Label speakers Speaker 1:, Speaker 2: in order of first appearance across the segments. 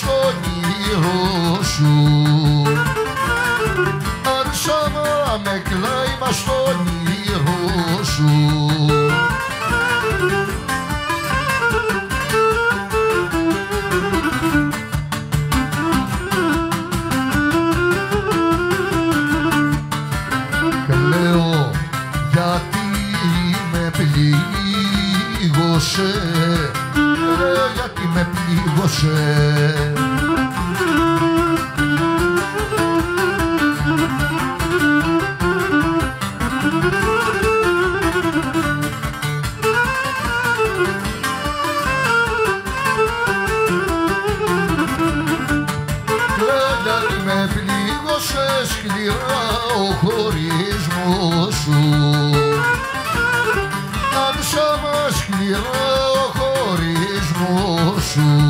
Speaker 1: στον ήρω σου. Αν με κλάιμα στον ήρω σου. πλήρωσε σκληρά ο χωρισμός σου. Αν σ' σκληρά ο χωρισμός σου.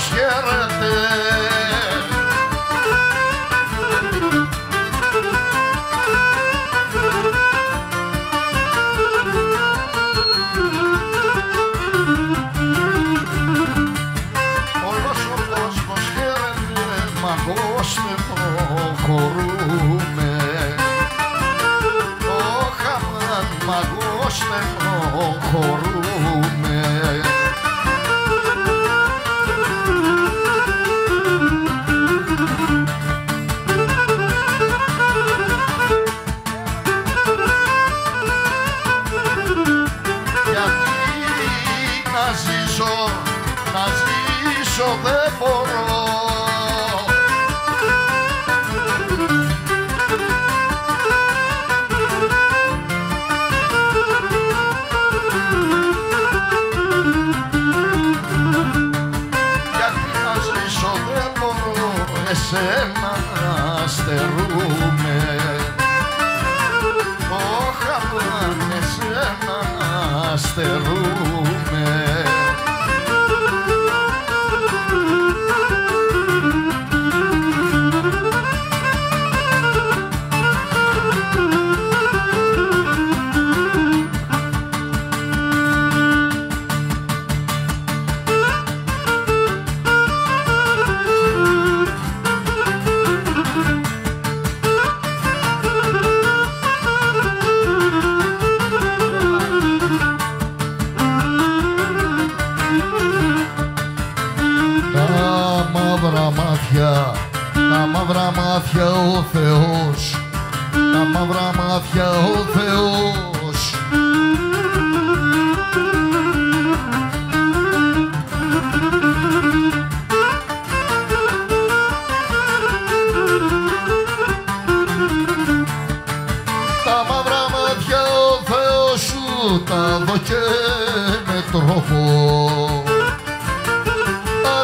Speaker 1: χαιρετές. μάτια, τα μαύρα μάτια ο Θεός, τα μαύρα μάτια ο Θεός.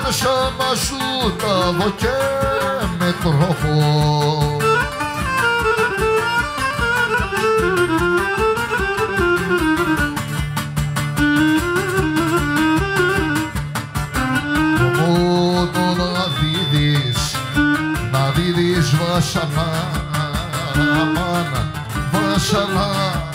Speaker 1: Άρχισα να σου τα και με τρόπο βασανά, αμάν, βασανά.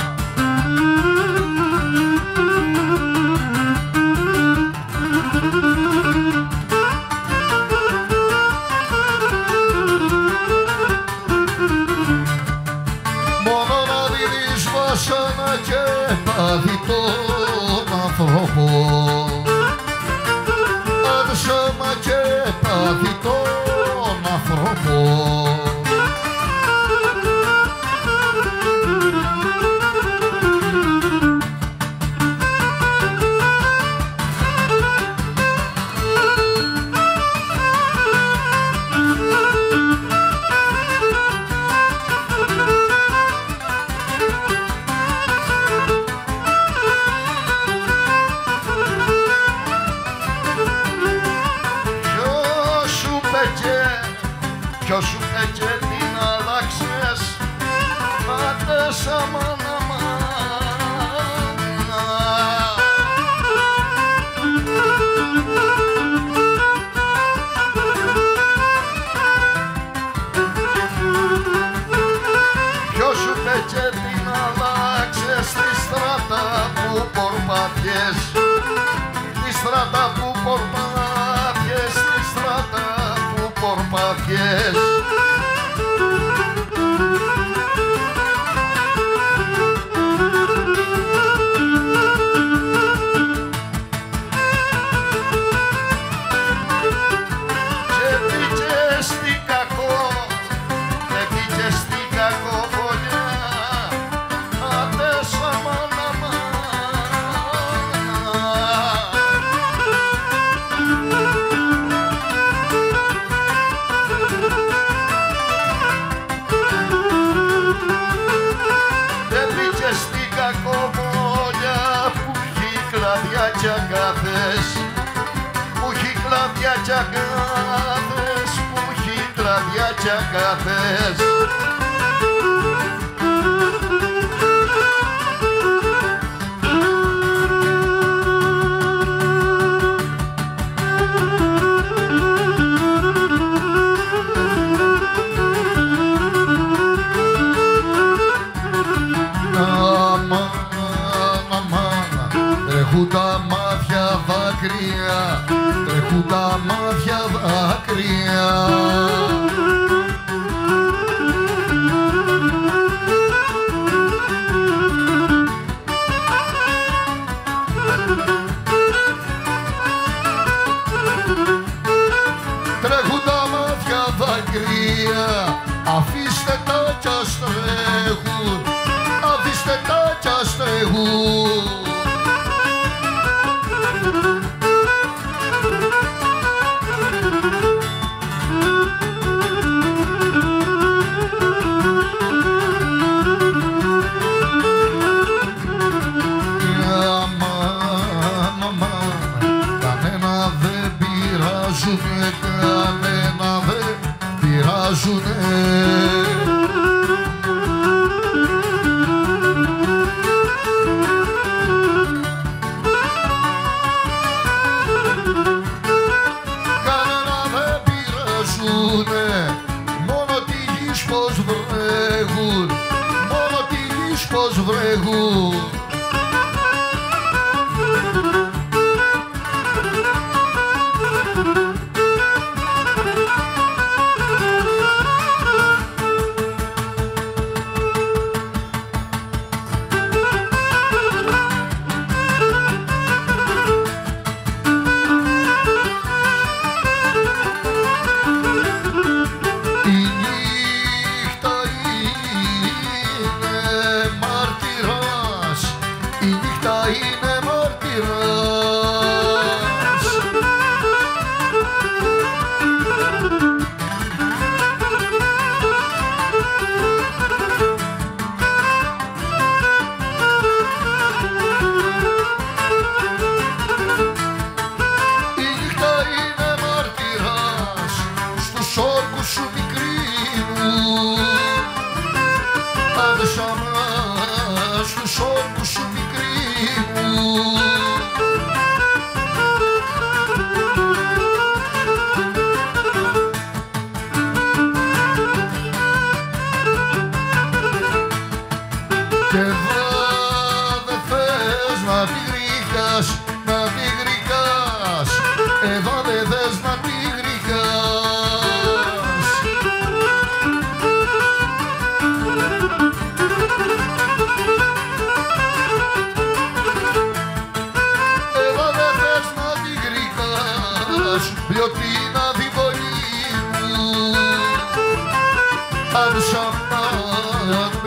Speaker 1: κι αγκάθες που έχει κλαδιά κι αγκάθες που έχει κλαδιά κι αγκάθες Huta δάκρυα, τρέχουν τα μάτια δάκρυα. Arşanlar